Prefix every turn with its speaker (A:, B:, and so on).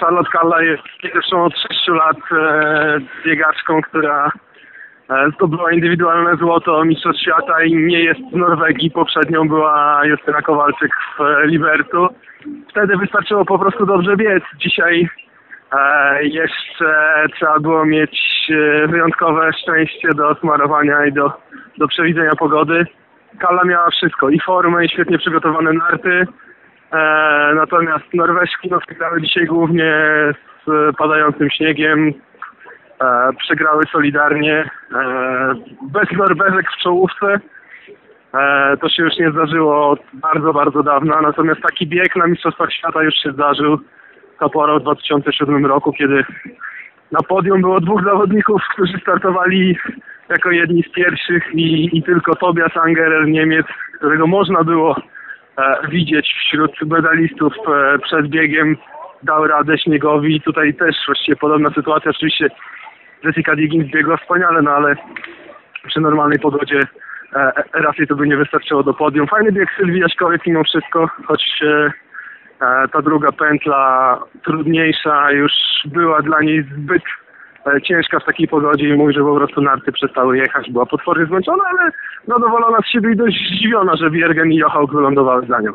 A: Charlotte Kalla jest pierwszą od 6 lat e, biegaczką, która e, zdobyła indywidualne złoto Mistrzostw Świata i nie jest z Norwegii. Poprzednią była Justyna Kowalczyk w e, Libertu. Wtedy wystarczyło po prostu dobrze biec. Dzisiaj jeszcze trzeba było mieć wyjątkowe szczęście do smarowania i do, do przewidzenia pogody. Kalla miała wszystko, i formę, i świetnie przygotowane narty. E, natomiast Norweżki no, dzisiaj głównie z padającym śniegiem. E, przegrały solidarnie. E, bez Norweżek w czołówce. E, to się już nie zdarzyło od bardzo, bardzo dawna. Natomiast taki bieg na Mistrzostwach Świata już się zdarzył. Pora w 2007 roku, kiedy na podium było dwóch zawodników, którzy startowali jako jedni z pierwszych i, i tylko Tobias Angerer, Niemiec, którego można było widzieć wśród medalistów e, przed biegiem, dał radę śniegowi. Tutaj też właściwie podobna sytuacja. Oczywiście Jessica Diggins biegła wspaniale, no ale przy normalnej pogodzie e, e, raczej to by nie wystarczyło do podium. Fajny bieg Sylwii Jaśkowiec mimo wszystko, choć e, e, ta druga pętla trudniejsza już była dla niej zbyt e, ciężka w takiej pogodzie i mówi, że po prostu narty przestały jechać, była potwornie zmęczona, ale zadowolona z siebie i dość zdziwiona, że Biergen i Jochałk wylądowały za nią.